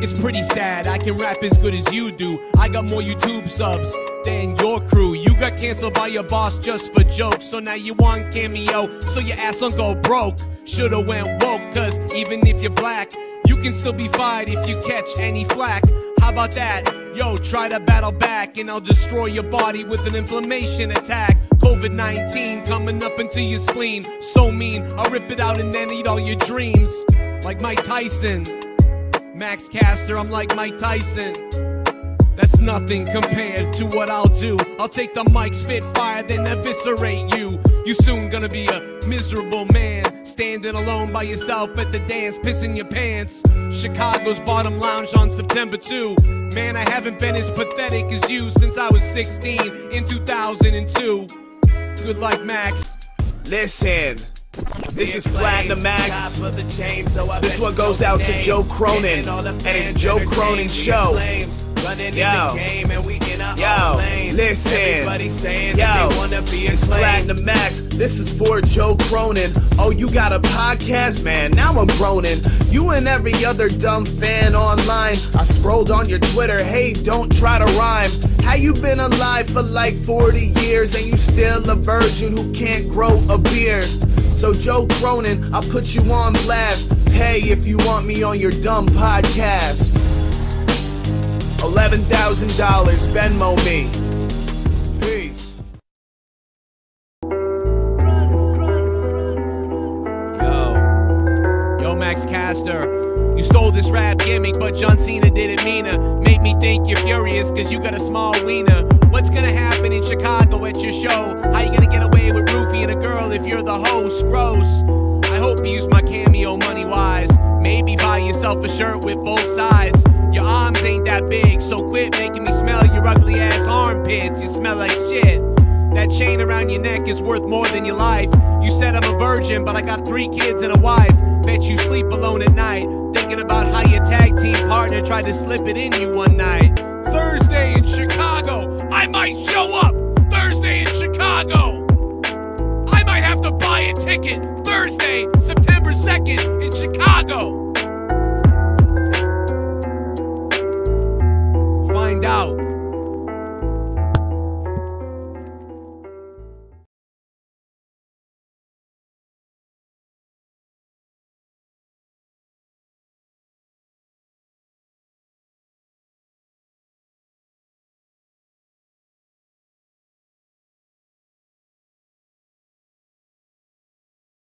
It's pretty sad, I can rap as good as you do. I got more YouTube subs than your crew. You got canceled by your boss just for jokes. So now you want cameo, so your ass don't go broke. Shoulda went woke, cause even if you're black, you can still be fired if you catch any flack. How about that? Yo, try to battle back, and I'll destroy your body with an inflammation attack. COVID 19 coming up into your spleen. So mean, I'll rip it out and then eat all your dreams. Like Mike Tyson. Max Caster, I'm like Mike Tyson. That's nothing compared to what I'll do. I'll take the mic, spit fire, then eviscerate you. You soon gonna be a miserable man, standing alone by yourself at the dance, pissing your pants. Chicago's bottom lounge on September 2. Man, I haven't been as pathetic as you since I was 16 in 2002. Good luck, Max. Listen. This is Platinum Max. This one goes out to Joe Cronin and it's Joe Cronin Show. Yo, yo, listen, yo, it's Platinum Max. This is for Joe Cronin. Oh, you got a podcast, man? Now I'm groaning. You and every other dumb fan online. I scrolled on your Twitter. Hey, don't try to rhyme. How you been alive for like 40 years and you still a virgin who can't grow a beard? So Joe Cronin, I'll put you on blast. Pay if you want me on your dumb podcast. $11,000, Venmo me. Max Caster. You stole this rap gimmick, but John Cena didn't mean it. make me think you're furious cause you got a small wiener. What's gonna happen in Chicago at your show? How you gonna get away with Roofy and a girl if you're the host? Gross. I hope you use my cameo money wise. Maybe buy yourself a shirt with both sides. Your arms ain't that big, so quit making me smell your ugly ass armpits. You smell like shit. That chain around your neck is worth more than your life. You said I'm a virgin, but I got three kids and a wife. Bet you sleep alone at night, thinking about how your tag team partner tried to slip it in you one night. Thursday in Chicago, I might show up. Thursday in Chicago. I might have to buy a ticket Thursday, September 2nd in Chicago.